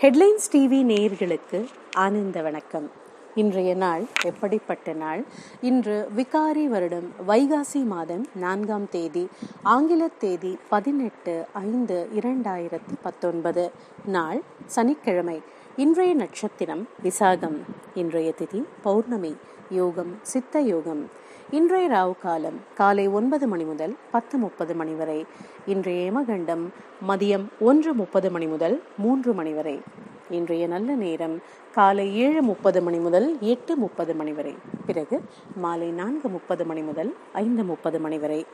Headlines TV நேயர்களுக்கு ஆனந்த வணக்கம். இன்றைய நாள் எப்படிப்பட்ட நாள்? இன்று விகாரி வருடம் வைகாசி மாதம் நான்காம் தேதி ஆங்கில தேதி பதினெட்டு ஐந்து இரண்டாயிரத்தி பத்தொன்பது. நாள் சனிக்கிழமை. இன்றைய நட்சத்திரம் விசாகம். இன்றைய திதி பௌர்ணமி. யோகம் சித்த யோகம். இன்றைய ராவு காலம் காலை ஒன்பது மணி முதல் பத்து முப்பது மணி வரை. இன்றைய யமகண்டம் மதியம் ஒன்று முப்பது மணி முதல் மூன்று மணி வரை. இன்றைய நல்ல நேரம் காலை ஏழு முப்பது மணி முதல் எட்டு முப்பது மணி வரை. பிறகு மாலை நான்கு முப்பது மணி முதல் ஐந்து முப்பது மணி வரை.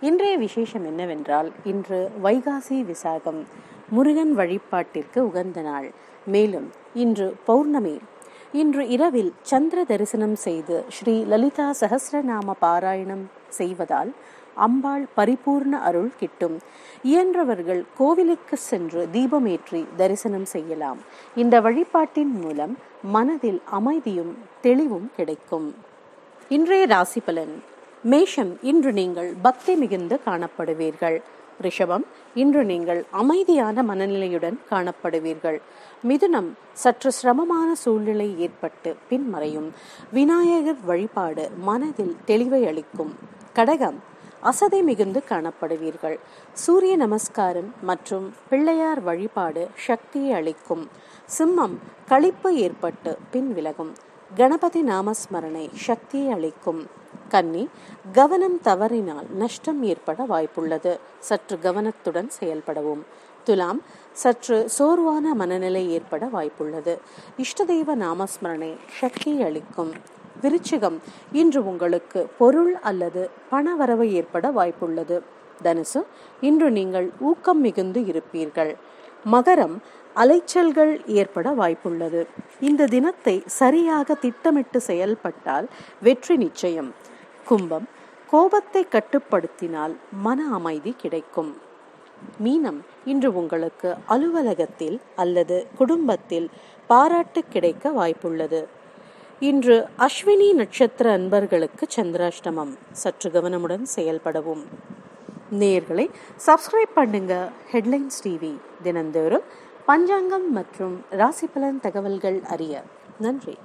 இன்றைய விசேஷம் என்னவென்றால் இன்று வைகாசி விசாகம் முருகன் வழிபாட்டிற்கு உகந்த நாள். மேலும் இன்று பௌர்ணமி. இன்று இரவில் சந்திர தரிசனம் செய்து ஸ்ரீ லலிதா சகசிரநாம பாராயணம் செய்வதால் அம்பாள் பரிபூர்ண அருள் கிட்டும். இயன்றவர்கள் கோவிலுக்கு சென்று தீபமேற்றி தரிசனம் செய்யலாம். இந்த வழிபாட்டின் மூலம் மனதில் அமைதியும் தெளிவும் கிடைக்கும். இன்றைய ராசி பலன். மேஷம் இன்று நீங்கள் பக்தி மிகுந்து காணப்படுவீர்கள். ரிஷபம் இன்று நீங்கள் அமைதியான மனநிலையுடன் காணப்படுவீர்கள். மிதுனம் சற்று சிரமமான சூழ்நிலை ஏற்பட்டு பின்மறையும். விநாயகர் வழிபாடு மனதில் தெளிவை அளிக்கும். கடகம் அசதை மிகுந்து காணப்படுவீர்கள். சூரிய நமஸ்காரம் மற்றும் பிள்ளையார் வழிபாடு சக்தியை அளிக்கும். சிம்மம் களிப்பு ஏற்பட்டு பின் விலகும். கணபதி நாமஸ்மரணை சக்தியை அளிக்கும். கன்னி கவனம் தவறினால் நஷ்டம் ஏற்பட வாய்ப்புள்ளது. சற்று கவனத்துடன் செயல்படவும். துலாம் சற்று சோர்வான மனநிலை ஏற்பட வாய்ப்புள்ளது. இஷ்டதெய்வ நாமஸ்மரணை சக்தியை அளிக்கும். விருச்சிகம். இன்று உங்களுக்கு பொருள் அல்லது பணவரவு ஏற்பட வாய்ப்புள்ளது. தனுசு இன்று நீங்கள் ஊக்கம் மிகுந்து இருப்பீர்கள். மகரம் அலைச்சல்கள் ஏற்பட வாய்ப்புள்ளது. இந்த தினத்தை சரியாக திட்டமிட்டு செயல்பட்டால் வெற்றி நிச்சயம். கும்பம் கோபத்தை கட்டுப்படுத்தினால் மன அமைதி கிடைக்கும். மீனம் இன்று உங்களுக்கு அலுவலகத்தில் அல்லது குடும்பத்தில் பாராட்டு கிடைக்க வாய்ப்புள்ளது. இன்று அஸ்வினி நட்சத்திர அன்பர்களுக்கு சந்திராஷ்டமம். சற்று கவனமுடன் செயல்படவும். நேர்களை சப்ஸ்கிரைப் பண்ணுங்க. ஹெட்லைன்ஸ் டிவி தினந்தோறும் பஞ்சாங்கம் மற்றும் ராசி பலன் தகவல்கள் அறிய. நன்றி.